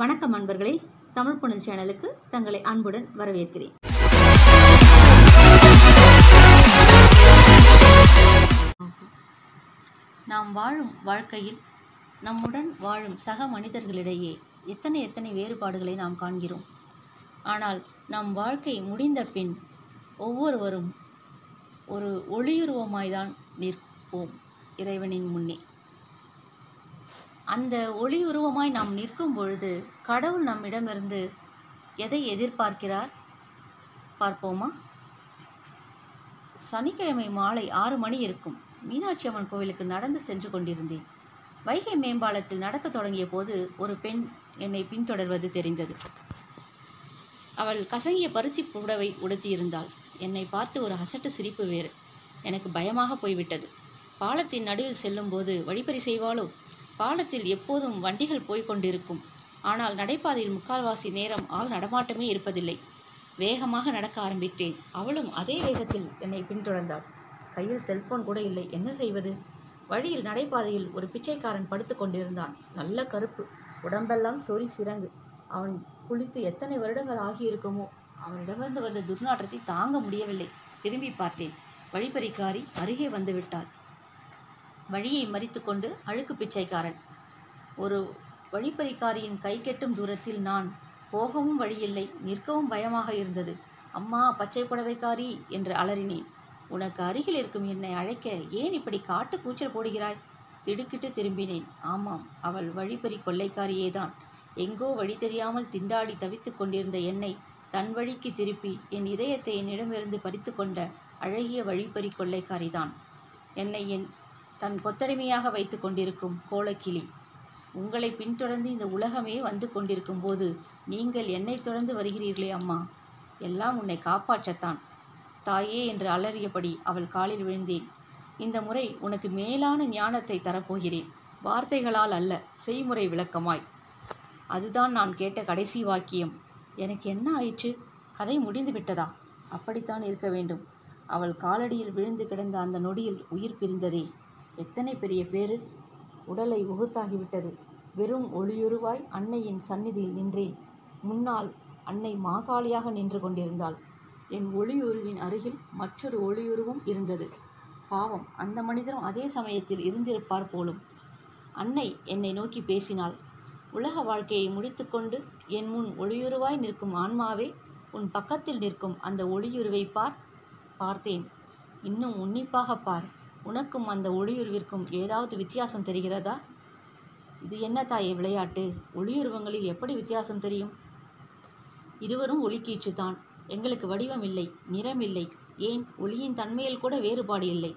வணக்கம் அன்பர்களே. தமிழ் புனல் சேனலுக்கு தங்களை அன்புடன் வரவேற்கிறேன். நாம் வாழும் வாழ்க்கையில் நம்முடன் வாழும் சக மனிதர்களிடையே எத்தனை எத்தனை வேறுபாடுகளை நாம் காண்கிறோம். ஆனால் நம் வாழ்க்கை முடிந்த பின் ஒவ்வொருவரும் ஒரு ஒளியுருவமாய்தான் நிற்போம் இறைவனின் முன்னே. அந்த ஒளி உருவமாய் நாம் நிற்கும் பொழுது கடவுள் நம்மிடமிருந்து எதை எதிர்பார்க்கிறார்? பார்ப்போமா? சனிக்கிழமை மாலை ஆறு மணி இருக்கும். மீனாட்சி அம்மன் கோவிலுக்கு நடந்து சென்று கொண்டிருந்தேன். வைகை மேம்பாலத்தில் நடக்கத் தொடங்கிய போது ஒரு பெண் என்னை பின்தொடர்வது தெரிந்தது. அவள் கசங்கிய பருத்தி புடவை உடுத்தியிருந்தாள். என்னை பார்த்து ஒரு அசட்டு சிரிப்பு வேறு. எனக்கு பயமாக போய்விட்டது. பாலத்தின் நடுவில் செல்லும்போது வழிப்பறி செய்வாளோ? பாலத்தில் எப்போதும் வண்டிகள் போய்க் கொண்டிருக்கும். ஆனால் நடைபாதையில் முக்கால்வாசி நேரம் ஆள் நடமாட்டமே இருப்பதில்லை. வேகமாக நடக்க ஆரம்பித்தேன். அவளும் அதே வேகத்தில் என்னை பின்தொடர்ந்தாள். கையில் செல்போன் கூட இல்லை. என்ன செய்வது? வழியில் நடைபாதையில் ஒரு பிச்சைக்காரன் படுத்து கொண்டிருந்தான். நல்ல கருப்பு. உடம்பெல்லாம் சொறி சிறங்கு. அவன் குளித்து எத்தனை வருடங்கள் ஆகியிருக்குமோ? அவனிடமிருந்து வந்த துர்நாற்றத்தை தாங்க முடியவில்லை. திரும்பி பார்த்தேன். வழிப்பறிக்காரி அருகே வந்துவிட்டாள் வழியை வழியை மறித்துக்கொண்டு அழுக்கு பிச்சைக்காரன். ஒரு வழிப்பறிக்காரியின் கை கெட்டும் தூரத்தில் நான் போகவும் வழியில்லை நிற்கவும் பயமாக இருந்தது. அம்மா பச்சை புடவைக்காரி என்று அலறினேன். உனக்கு அருகில் இருக்கும் என்னை அழைக்க ஏன் இப்படி காட்டு கூச்சல் போடுகிறாய்? திடுக்கிட்டு திரும்பினேன். ஆமாம் அவள் வழிப்பறி கொள்ளைக்காரியேதான். எங்கோ வழி தெரியாமல் திண்டாடி தவித்துக் கொண்டிருந்த என்னை தன் வழிக்கு திருப்பி என் இதயத்தை என்னிடமிருந்து பறித்து கொண்ட அழகிய வழிப்பறி கொள்ளைக்காரிதான். என்னை என் தன் கொத்தடிமையாக வைத்து கொண்டிருக்கும் கோலக்கிளி. உங்களை பின்தொடர்ந்து இந்த உலகமே வந்து கொண்டிருக்கும் போது நீங்கள் என்னை தொடர்ந்து வருகிறீர்களே அம்மா. எல்லாம் உன்னை காப்பாற்றத்தான். தாயே என்று அலறியபடி அவள் காலில் விழுந்தேன். இந்த முறை உனக்கு மேலான ஞானத்தை தரப்போகிறேன். வார்த்தைகளால் அல்ல செய்முறை விளக்கமாய். அதுதான் நான் கேட்ட கடைசி வாக்கியம். எனக்கு என்ன ஆயிற்று? கதை முடிந்து விட்டதா? அப்படித்தான் இருக்க வேண்டும். அவள் காலடியில் விழுந்து கிடந்த அந்த நொடியில் உயிர் பிரிந்ததே. எத்தனை பெரிய பேரு உடலை உகுத்தாகிவிட்டது. வெறும் ஒளியுருவாய் அன்னையின் சந்நிதியில் நின்றேன். முன்னால் அன்னை மாகாளியாக நின்று கொண்டிருந்தாள். என் ஒளியுருவின் அருகில் மற்றொரு ஒளியுருவும் இருந்தது. பாவம் அந்த மனிதரும் அதே சமயத்தில் இருந்திருப்பார் போலும். அன்னை என்னை நோக்கி பேசினாள். உலக வாழ்க்கையை முடித்துக்கொண்டு என் முன் ஒளியுருவாய் நிற்கும் ஆன்மாவே உன் பக்கத்தில் நிற்கும் அந்த ஒளியுருவை பார் பார்த்தேன். இன்னும் உன்னிப்பாக பார். உனக்கும் அந்த ஒளியுருவிற்கும் ஏதாவது வித்தியாசம் தெரிகிறதா? இது என்ன தாயே விளையாட்டு? ஒளியுருவங்களில் எப்படி வித்தியாசம் தெரியும்? இருவரும் ஒளிக்கீச்சு தான் எங்களுக்கு வடிவம் இல்லை நிறம் இல்லை ஏன்? ஒளியின் தன்மையில் கூட வேறுபாடு இல்லை.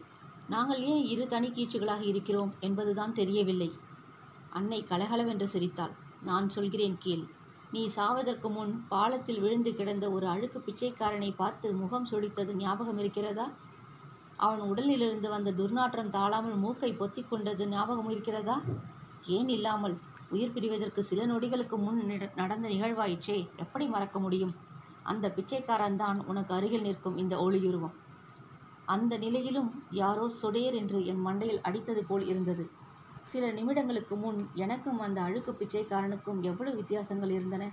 நாங்கள் ஏன் இரு தனி கீச்சுகளாக இருக்கிறோம் என்பதுதான் தெரியவில்லை. அன்னை கலகலவென்று சிரித்தாள். நான் சொல்கிறேன் கீழ் நீ சாவதற்கு முன் பாலத்தில் விழுந்து கிடந்த ஒரு அழுக்கு பிச்சைக்காரனை பார்த்து முகம் சொடித்தது ஞாபகம் இருக்கிறதா? அவன் உடலிலிருந்து வந்த துர்நாற்றம் தாழாமல் மூக்கை பொத்தி கொண்டது ஞாபகம் இருக்கிறதா? ஏன் இல்லாமல்? உயிர் பிரிவதற்கு சில நொடிகளுக்கு முன் நிட- நடந்த நிகழ்வாயிற்றே. எப்படி மறக்க முடியும்? அந்த பிச்சைக்காரன் தான் உனக்கு அருகில் நிற்கும் இந்த ஒளியுருவம். அந்த நிலையிலும் யாரோ சொடேர் என்று என் மண்டையில் அடித்தது போல் இருந்தது. சில நிமிடங்களுக்கு முன் எனக்கும் அந்த அழுக்கு பிச்சைக்காரனுக்கும் எவ்வளவு வித்தியாசங்கள் இருந்தன?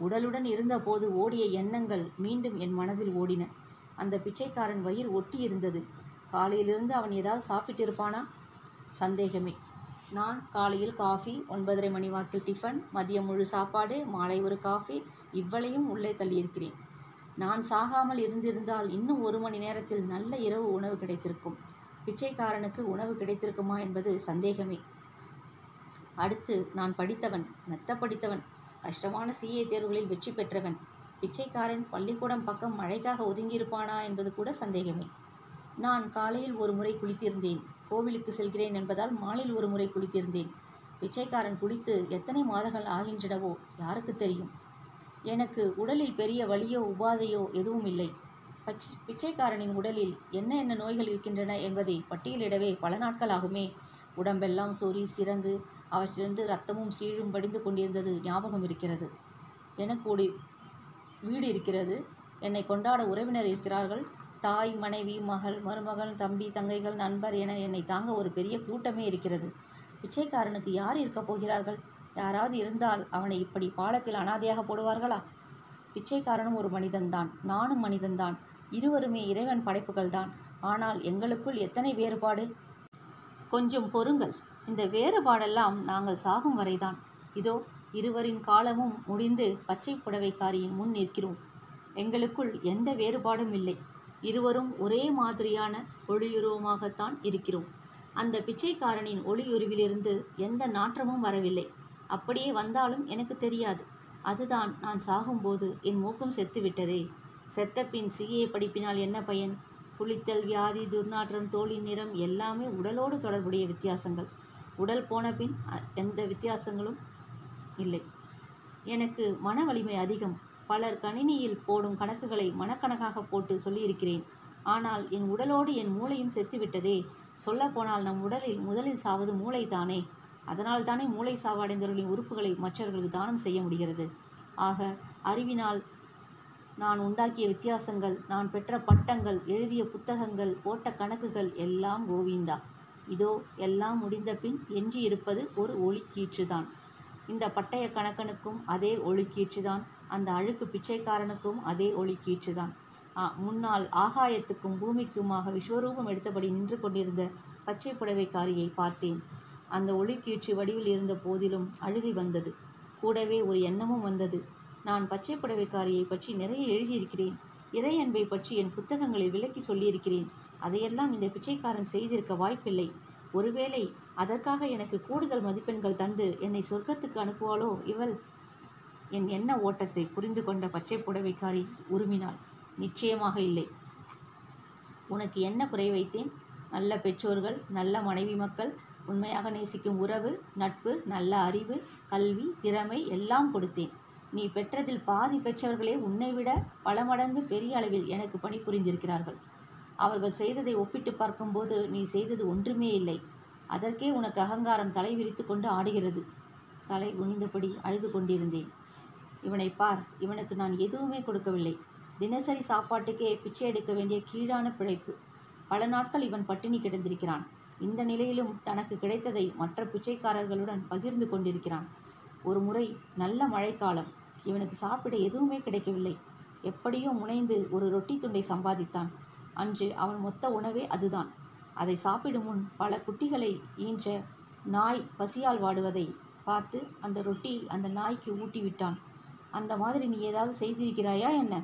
உடலுடன் இருந்தபோது ஓடிய எண்ணங்கள் மீண்டும் என் மனதில் ஓடின. அந்த பிச்சைக்காரன் வயிறு ஒட்டி இருந்தது. காலையிலிருந்து அவன் ஏதாவது சாப்பிட்டு இருப்பானா? சந்தேகமே. நான் காலையில் காஃபி ஒன்பதரை மணி வாக்கில் டிஃபன் மதியம் முழு சாப்பாடு மாலை ஒரு காஃபி இவ்வளையும் உள்ளே தள்ளியிருக்கிறேன். நான் சாகாமல் இருந்திருந்தால் இன்னும் ஒரு மணி நேரத்தில் நல்ல இரவு உணவு கிடைத்திருக்கும். பிச்சைக்காரனுக்கு உணவு கிடைத்திருக்குமா என்பது சந்தேகமே. அடுத்து நான் படித்தவன் மெத்த படித்தவன் கஷ்டமான சிஏ தேர்வுகளில் வெற்றி பெற்றவன் பிச்சைக்காரன் பள்ளிக்கூடம் பக்கம் மழைக்காக ஒதுங்கியிருப்பானா என்பது கூட சந்தேகமே. நான் காலையில் ஒரு முறை குளித்திருந்தேன். கோவிலுக்கு செல்கிறேன் என்பதால் மாலையில் ஒரு முறை குளித்திருந்தேன். பிச்சைக்காரன் குளித்து எத்தனை மாதங்கள் ஆகின்றனவோ யாருக்கு தெரியும்? எனக்கு உடலில் பெரிய வலியோ உபாதையோ எதுவும் இல்லை பச் பிச்சைக்காரனின் உடலில் என்ன என்ன நோய்கள் இருக்கின்றன என்பதை பட்டியலிடவே பல நாட்களாகுமே. உடம்பெல்லாம் சொறி சிறங்கு அவற்றிலிருந்து ரத்தமும் சீழும் வடிந்து கொண்டிருந்தது ஞாபகம் இருக்கிறது. எனக்கு ஒரு வீடு இருக்கிறது. என்னை கொண்டாட உறவினர் இருக்கிறார்கள். தாய் மனைவி மகள் மருமகள் தம்பி தங்கைகள் நண்பர் என என்னை தாங்க ஒரு பெரிய கூட்டமே இருக்கிறது. பிச்சைக்காரனுக்கு யார் இருக்கப் போகிறார்கள்? யாராவது இருந்தால் அவனை இப்படி பாலத்தில் அனாதையாக போடுவார்களா? பிச்சைக்காரனும் ஒரு மனிதன்தான். நானும் மனிதன்தான். இருவருமே இறைவன் படைப்புகள்தான் ஆனால் எங்களுக்குள் எத்தனை வேறுபாடு? கொஞ்சம் பொறுங்கள். இந்த வேறுபாடெல்லாம் நாங்கள் சாகும் வரைதான் இதோ இருவரின் காலமும் முடிந்து பச்சை புடவைக்காரியின் முன் நிற்கிறோம். எங்களுக்குள் எந்த வேறுபாடும் இல்லை. இருவரும் ஒரே மாதிரியான ஒளியுருவமாகத்தான் இருக்கிறோம். அந்த பிச்சைக்காரனின் ஒளியுருவிலிருந்து எந்த நாற்றமும் வரவில்லை. அப்படியே வந்தாலும் எனக்கு தெரியாது. அதுதான் நான் சாகும்போது என் மூக்கம் செத்துவிட்டதே. செத்த பின் சிகியை படிப்பினால் என்ன பயன்? குளித்தல் வியாதி துர்நாற்றம் தோளின் நிறம் எல்லாமே உடலோடு தொடர்புடைய வித்தியாசங்கள். உடல் போன பின் அ- எந்த வித்தியாசங்களும் இல்லை. எனக்கு மன வலிமை அதிகம். பலர் கணினியில் போடும் கணக்குகளை மனக்கணக்காக போட்டு சொல்லியிருக்கிறேன். ஆனால் என் உடலோடு என் மூளையும் செத்துவிட்டதே. சொல்லப்போனால் நம் உடலில் முதலில் சாவது மூளை தானே அதனால் தானே மூளை சாவடைந்தவர்களின் உறுப்புகளை மற்றவர்களுக்கு தானம் செய்ய முடிகிறது. ஆக அறிவினால் நான் உண்டாக்கிய வித்தியாசங்கள் நான் பெற்ற பட்டங்கள் எழுதிய புத்தகங்கள் போட்ட கணக்குகள் எல்லாம் கோவிந்தா. இதோ எல்லாம் முடிந்த பின் எஞ்சி இருப்பது ஒரு ஒளிக்கீற்றுதான் இந்த பட்டய கணக்கனுக்கும் அதே ஒளிக்கீச்சுதான் அந்த அழுக்கு பிச்சைக்காரனுக்கும் அதே ஒளிக்கீச்சுதான் முன்னால் ஆகாயத்துக்கும் பூமிக்குமாக விஸ்வரூபம் எடுத்தபடி நின்று கொண்டிருந்த பச்சை புடவைக்காரியை பார்த்தேன். அந்த ஒளிக்கீச்சு வடிவில் இருந்த போதிலும் அழுகை வந்தது. கூடவே ஒரு எண்ணமும் வந்தது. நான் பச்சை புடவைக்காரியை பற்றி நிறைய எழுதியிருக்கிறேன். இறை அன்பை பற்றி என் புத்தகங்களில் விளக்கி சொல்லியிருக்கிறேன். அதையெல்லாம் இந்த பிச்சைக்காரன் செய்திருக்க வாய்ப்பில்லை. ஒருவேளை அதற்காக எனக்கு கூடுதல் மதிப்பெண்கள் தந்து என்னை சொர்க்கத்துக்கு அனுப்புவாளோ? இவள் என் எண்ண ஓட்டத்தை புரிந்து கொண்ட பச்சை புடவைக்காரி உருமினாள். நிச்சயமாக இல்லை. உனக்கு என்ன குறை வைத்தேன்? நல்ல பெற்றோர்கள் நல்ல மனைவி மக்கள் உண்மையாக நேசிக்கும் உறவு நட்பு நல்ல அறிவு கல்வி திறமை எல்லாம் கொடுத்தேன். நீ பெற்றதில் பாதி பெற்றவர்களே உன்னை விட பல மடங்கு பெரிய அளவில் எனக்கு பணிபுரிந்திருக்கிறார்கள் அவர்கள் செய்ததை ஒப்பிட்டு பார்க்கும்போது நீ செய்தது ஒன்றுமே இல்லை. அதற்கே உனக்கு அகங்காரம் தலை விரித்து கொண்டு ஆடுகிறது. தலை குனிந்தபடி அழுது கொண்டிருந்தேன். இவனை பார் இவனுக்கு நான் எதுவுமே கொடுக்கவில்லை. தினசரி சாப்பாட்டுக்கே பிச்சை எடுக்க வேண்டிய கீழான பிழைப்பு. பல நாட்கள் இவன் பட்டினி கிடந்திருக்கிறான். இந்த நிலையிலும் தனக்கு கிடைத்ததை மற்ற பிச்சைக்காரர்களுடன் பகிர்ந்து கொண்டிருக்கிறான். ஒரு முறை நல்ல மழைக்காலம். இவனுக்கு சாப்பிட எதுவுமே கிடைக்கவில்லை. எப்படியோ முனைந்து ஒரு ரொட்டி துண்டை சம்பாதித்தான். அன்று அவன் மொத்த உணவே அதுதான். அதை சாப்பிடும் முன் பல குட்டிகளை ஈன்ற நாய் பசியால் வாடுவதை பார்த்து அந்த ரொட்டி அந்த நாய்க்கு ஊட்டி விட்டான் அந்த மாதிரி நீ ஏதாவது செய்திருக்கிறாயா என்ன?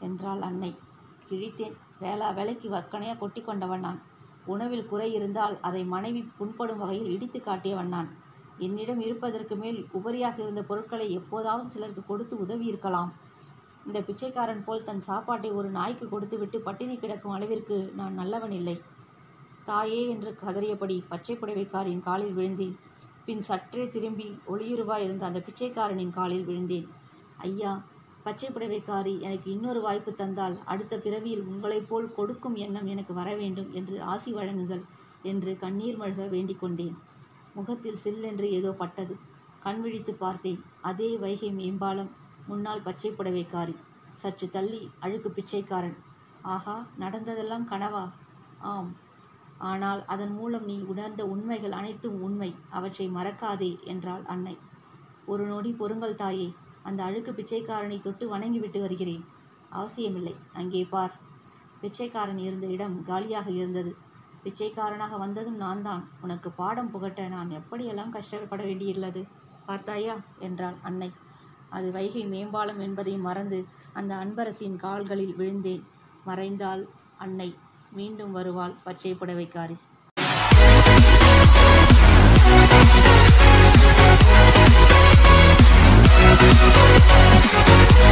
என்றாள் அன்னை. கிழித்தேன். வேளா வேலைக்கு வக்கனையாக கொட்டி கொண்டவன் நான். உணவில் குறை இருந்தால் அதை மனைவி புண்படும் வகையில் இடித்து காட்டியவன் நான். என்னிடம் இருப்பதற்கு மேல் உபரியாக இருந்த பொருட்களை எப்போதாவது சிலருக்கு கொடுத்து உதவி இருக்கலாம் இந்த பிச்சைக்காரன் போல் தன் சாப்பாட்டை ஒரு நாய்க்கு கொடுத்துவிட்டு பட்டினி கிடக்கும் அளவிற்கு நான் நல்லவன் இல்லை. தாயே என்று கதறியபடி பச்சை புடவைக்காரின் காலில் விழுந்தேன். பின் சற்றே திரும்பி ஒளியுருவாய் இருந்த அந்த பிச்சைக்காரனின் காலில் விழுந்தேன். ஐயா பச்சை புடவைக்காரி எனக்கு இன்னொரு வாய்ப்பு தந்தால் அடுத்த பிறவியில் உங்களைப் போல் கொடுக்கும் எண்ணம் எனக்கு வர வேண்டும் என்று ஆசி வழங்குங்கள் என்று கண்ணீர் மழ்க வேண்டிக் கொண்டேன். முகத்தில் சில்லென்று ஏதோ பட்டது. கண் விழித்து பார்த்தேன். அதே வைகை மேம்பாலம் முன்னால் பச்சை புடவைக்காரி. சற்று தள்ளி அழுக்கு பிச்சைக்காரன். ஆஹா நடந்ததெல்லாம் கனவா? ஆம். ஆனால் அதன் மூலம் நீ உணர்ந்த உண்மைகள் அனைத்தும் உண்மை. அவற்றை மறக்காதே என்றாள் அன்னை. ஒரு நொடி பொருங்கள் தாயே அந்த அழுக்கு பிச்சைக்காரனை தொட்டு வணங்கிவிட்டு வருகிறேன். அவசியமில்லை. அங்கே பார். பிச்சைக்காரன் இருந்த இடம் காலியாக இருந்தது. பிச்சைக்காரனாக வந்ததும் நான் தான் உனக்கு பாடம் புகட்ட நான் எப்படியெல்லாம் கஷ்டப்பட வேண்டியுள்ளது? பார்த்தாயா? என்றாள் அன்னை. அது வைகை மேம்பாலம் என்பதை மறந்து அந்த அன்பரசின் கால்களில் விழுந்தேன். மறைந்தால் அன்னை மீண்டும் வருவாள் பச்சை புடவைக்காரி.